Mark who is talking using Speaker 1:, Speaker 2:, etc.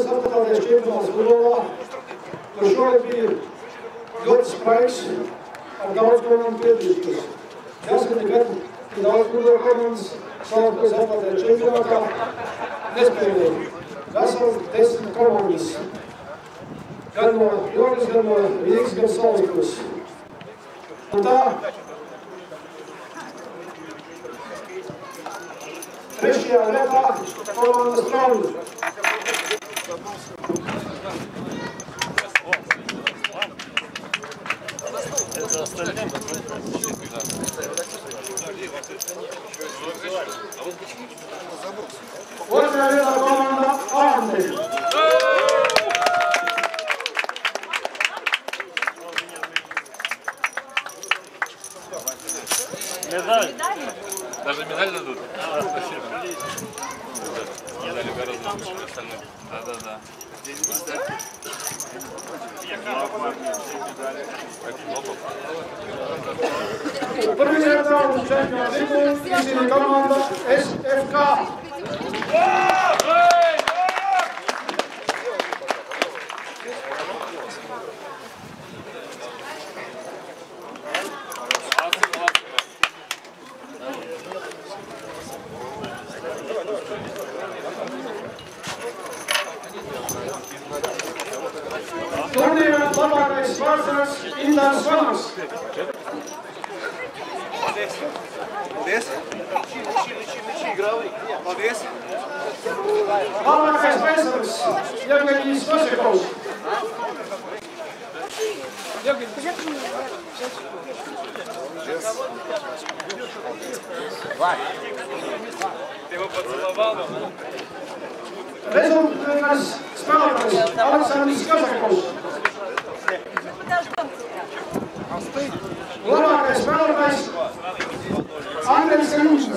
Speaker 1: Latvijas apgādātais čempionāts futbolā, kur šogad bija ļoti spēks ar daudz komandu piedalīties. Jāsaka, nekad tik daudz futbola komandas Latvijas apgādātais čempionātā nespēlēja. Vesels desmit komandas. Gan no Jogas, gan no Rīgas, gan Salzburgas. Un tā trešajā vietā komanda Strauji. остальным... Ура, команда Андрей!
Speaker 2: Медаль.
Speaker 3: Даже медаль дадут? Да, спасибо. Медаль гораздо лучше остальных. Да,
Speaker 1: да, да. Presenza un genio de Simon, in comando SFK. das forças e Olha mãos.
Speaker 4: Palma nas
Speaker 1: pesas, jak jakiś sposób.
Speaker 3: Vai. Derrubou, podsumowano.
Speaker 1: Według nas sprawa, ale Olha nie zgadza się. Lovares Velves, Andres nužno.